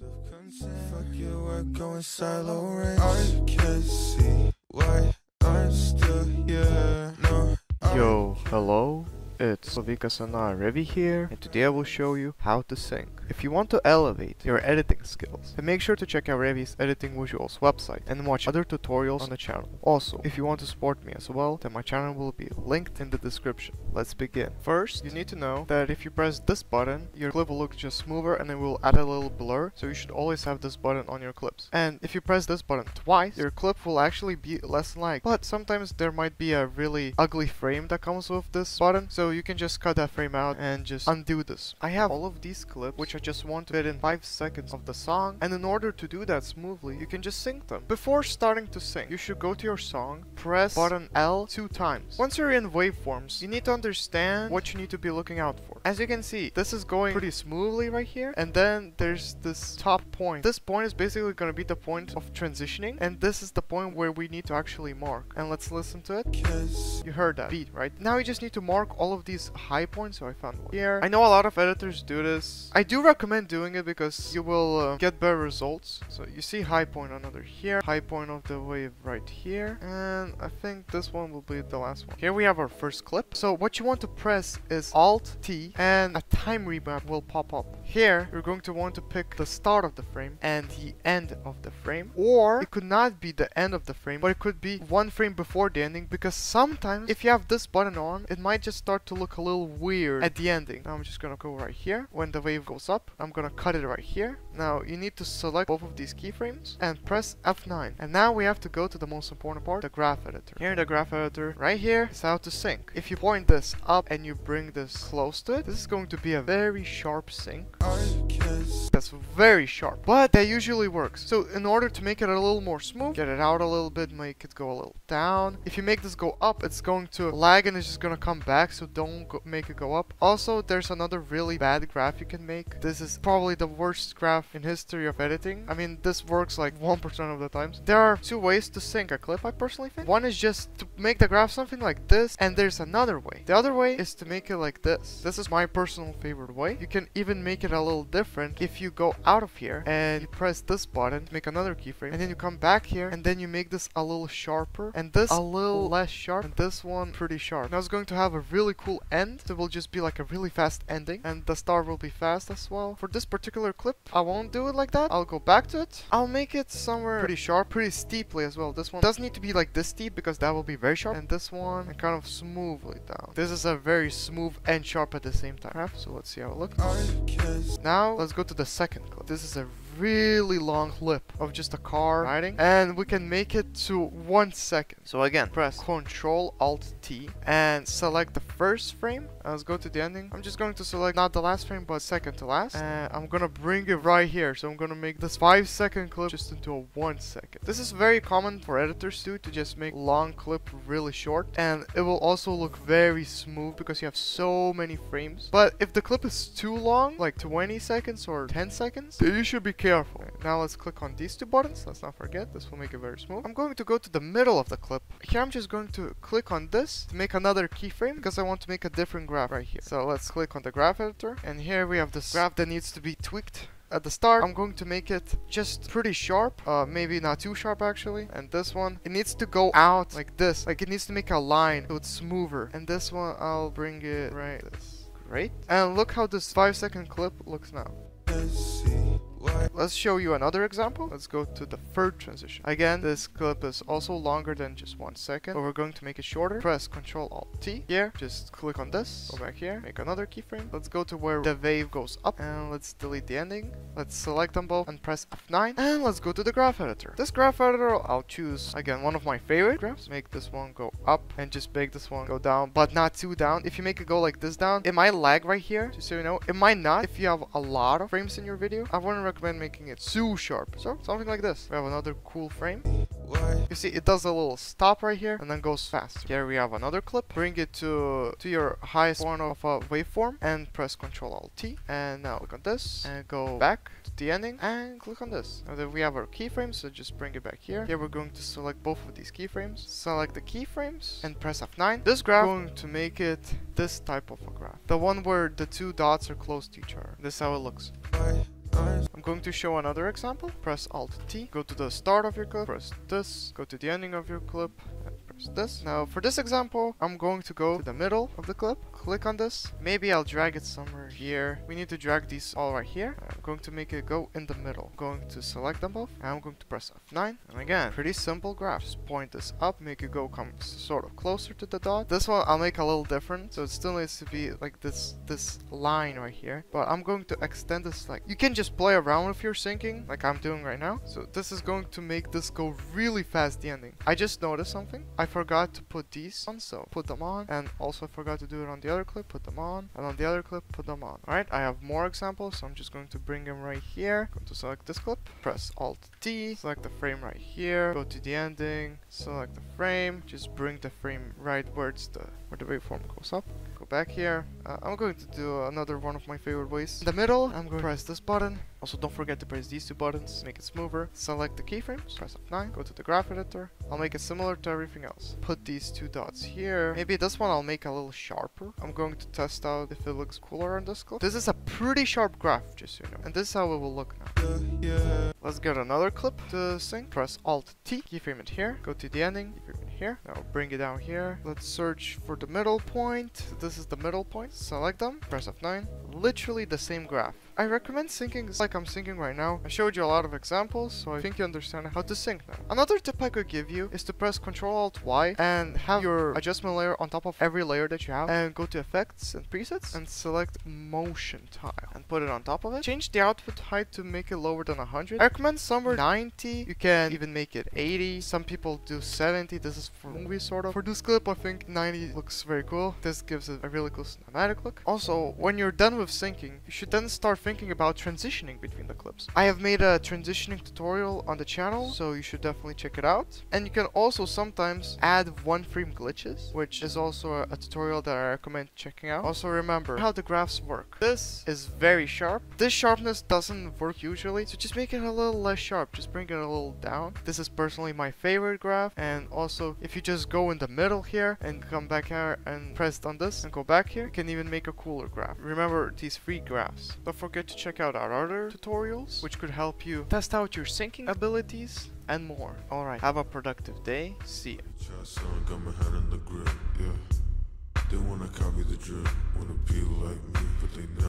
Fuck your work going silo range. I can't see why I'm still here. No. Yo, hello, it's Slovika Sana Revi here, and today I will show you how to sync. If you want to elevate your editing skills, then make sure to check out Revi's Editing Visuals website and watch other tutorials on the channel. Also, if you want to support me as well, then my channel will be linked in the description. Let's begin. First, you need to know that if you press this button, your clip will look just smoother and it will add a little blur, so you should always have this button on your clips. And if you press this button twice, your clip will actually be less lag, but sometimes there might be a really ugly frame that comes with this button, so you can just cut that frame out and just undo this. I have all of these clips, which just want to fit in 5 seconds of the song, and in order to do that smoothly, you can just sync them. Before starting to sync, you should go to your song, press button L two times. Once you're in waveforms, you need to understand what you need to be looking out for. As you can see, this is going pretty smoothly right here, and then there's this top point. This point is basically going to be the point of transitioning, and this is the point where we need to actually mark. And let's listen to it. You heard that beat, right? Now you just need to mark all of these high points. So I found one here. I know a lot of editors do this. I do recommend doing it because you will uh, get better results. So you see high point another here, high point of the wave right here, and I think this one will be the last one. Here we have our first clip. So what you want to press is Alt T, and a time remap will pop up. Here you're going to want to pick the start of the frame and the end of the frame, or it could not be the end of the frame, but it could be one frame before the ending because sometimes if you have this button on, it might just start to look a little weird at the ending. Now I'm just gonna go right here. When the wave goes up, I'm gonna cut it right here. Now you need to select both of these keyframes and press F9. And now we have to go to the most important part, the graph editor. Here in the graph editor, right here is how to sync. If you point this up and you bring this close to it, this is going to be a very sharp sync. See. That's very sharp, but that usually works. So in order to make it a little more smooth, get it out a little bit, make it go a little down. If you make this go up, it's going to lag and it's just going to come back, so don't make it go up. Also, there's another really bad graph you can make. This is probably the worst graph in history of editing. I mean, this works like 1% of the times. There are two ways to sync a clip, I personally think. One is just to make the graph something like this, and there's another way. The other way is to make it like this. This is my personal favorite way. You can even make it a little different if you go out of here and you press this button to make another keyframe, and then you come back here, and then you make this a little sharper, and this a little less sharp, and this one pretty sharp. Now it's going to have a really cool end. It will just be like a really fast ending, and the star will be fast as well. For this particular clip, I won't do it like that. I'll go back to it. I'll make it somewhere pretty sharp, pretty steeply as well. This one doesn't need to be like this steep because that will be very sharp, and this one and kind of smoothly down. This is a very smooth and sharp at the same time. So let's see how it looks. I can't see. Now let's go to the second clip. This is a really long clip of just a car riding and we can make it to one second. So again, press Ctrl Alt T and select the first frame. Uh, Let's go to the ending. I'm just going to select not the last frame but second to last and I'm gonna bring it right here. So I'm gonna make this five second clip just into a one second. This is very common for editors too to just make long clip really short and it will also look very smooth because you have so many frames. But if the clip is too long, like 20 seconds or 10 seconds, then you should be careful. Now let's click on these two buttons. Let's not forget, this will make it very smooth. I'm going to go to the middle of the clip. Here I'm just going to click on this to make another keyframe because I want to make a different graph right here. So let's click on the graph editor and here we have this graph that needs to be tweaked at the start I'm going to make it just pretty sharp uh, maybe not too sharp actually and this one it needs to go out like this like it needs to make a line so it's smoother and this one I'll bring it right this great and look how this five second clip looks now? Let's show you another example. Let's go to the third transition. Again, this clip is also longer than just one second, but we're going to make it shorter. Press Ctrl Alt T here. Just click on this. Go back here. Make another keyframe. Let's go to where the wave goes up and let's delete the ending. Let's select them both and press F9 and let's go to the graph editor. This graph editor, I'll choose again one of my favorite graphs. Make this one go up and just make this one go down, but not too down. If you make it go like this down, it might lag right here, just so you know. It might not if you have a lot of frames in your video. I wouldn't recommend making it too sharp. So something like this. We have another cool frame. You see, it does a little stop right here and then goes fast. Here we have another clip. Bring it to to your highest point of a waveform and press Ctrl Alt T. And now click on this and go back to the ending and click on this. Now then we have our keyframes, so just bring it back here. Here we're going to select both of these keyframes. Select the keyframes and press F9. This graph going to make it this type of a graph. The one where the two dots are close to each other. This is how it looks. Why? I'm going to show another example. Press Alt T, go to the start of your clip, press this, go to the ending of your clip, this. Now for this example, I'm going to go to the middle of the clip, click on this. Maybe I'll drag it somewhere here. We need to drag these all right here. I'm going to make it go in the middle. I'm going to select them both, and I'm going to press F9. And again, pretty simple graph. Just point this up, make it go come sort of closer to the dot. This one I'll make a little different, so it still needs to be like this this line right here. But I'm going to extend this like you can just play around with your syncing like I'm doing right now. So this is going to make this go really fast the ending. I just noticed something. I forgot to put these on, so put them on. And also I forgot to do it on the other clip, put them on. And on the other clip, put them on. Alright, I have more examples, so I'm just going to bring them right here. Going to select this clip, press Alt T, select the frame right here, go to the ending, select the frame, just bring the frame right where the where the waveform goes up. Back here. Uh, I'm going to do another one of my favorite ways. In the middle, I'm going to press this button. Also, don't forget to press these two buttons, make it smoother. Select the keyframes, press F9, go to the graph editor. I'll make it similar to everything else. Put these two dots here. Maybe this one I'll make a little sharper. I'm going to test out if it looks cooler on this clip. This is a pretty sharp graph, just so you know. And this is how it will look now. yeah, yeah. Let's get another clip to sync. Press Alt T, keyframe it here, go to the ending, keyframe here. Now bring it down here. Let's search for the middle point. This is the middle point. Select them, press F9. Literally the same graph. I recommend syncing like I'm syncing right now. I showed you a lot of examples, so I think you understand how to sync now. Another tip I could give you is to press Ctrl Alt Y and have your adjustment layer on top of every layer that you have and go to effects and presets and select motion tile and put it on top of it. Change the output height to make it lower than 100. I recommend somewhere 90. You can even make it 80. Some people do 70. This is for movies sort of. For this clip, I think 90 looks very cool. This gives it a really cool cinematic look. Also, when you're done with syncing, you should then start thinking about transitioning between the clips. I have made a transitioning tutorial on the channel, so you should definitely check it out. And you can also sometimes add one frame glitches, which is also a, a tutorial that I recommend checking out. Also remember how the graphs work. This is very sharp. This sharpness doesn't work usually, so just make it a little less sharp. Just bring it a little down. This is personally my favorite graph. And also, if you just go in the middle here and come back here and press on this and go back here, you can even make a cooler graph. Remember these free graphs. Don't forget to check out our other tutorials, which could help you test out your syncing abilities and more. Alright, have a productive day. See ya.